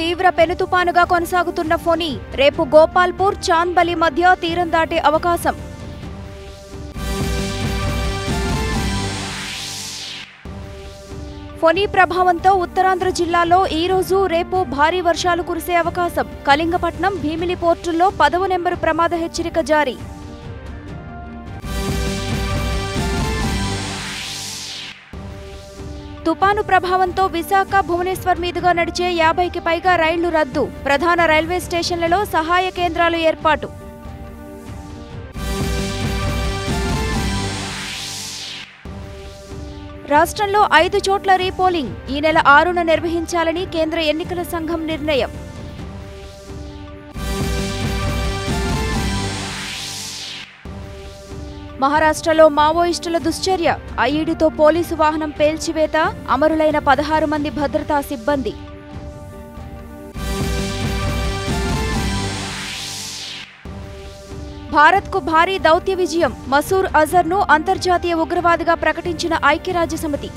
తీవ్ర పెనుతుపానుగా కొనసాగుతున్న ఫొని రేపు గోపాల్పూర్ చాంద్బలి మధ్య తీరం దాటే అవకాశం. ఫొని ప్రభావంతో ఉత్తరాంధ్ర జిల్లాలో ఈ రోజు రేపు భారీ వర్షాలు కురిసే అవకాశం. కళింగపట్నం భీమిలి పోర్టుల్లో పదవ నెంబరు ప్రమాద హెచ్చరిక జారీ. తుపాను ప్రభావంతో విశాఖ భువనేశ్వర్ మీదుగా నడిచే యాభైకి పైగా రైళ్ళు రద్దు. ప్రధాన రైల్వే స్టేషన్లలో సహాయ కేంద్రాలు ఏర్పాటు. రాష్ట్రంలో ఐదు చోట్ల రీపోలింగ్. ఈ నెల ఆరున నిర్వహించాలని కేంద్ర ఎన్నికల సంఘం నిర్ణయం. మహారాష్ట్రలో మావోయిస్టుల దుశ్చర్య. ఐఈడితో పోలీసు వాహనం పేల్చివేత అమరులైన పదహారు మంది భద్రతా సిబ్బంది. భారత్కు భారీ దౌత్య విజయం. మసూర్ అజర్ను అంతర్జాతీయ ఉగ్రవాదిగా ప్రకటించిన ఐక్యరాజ్యసమితి.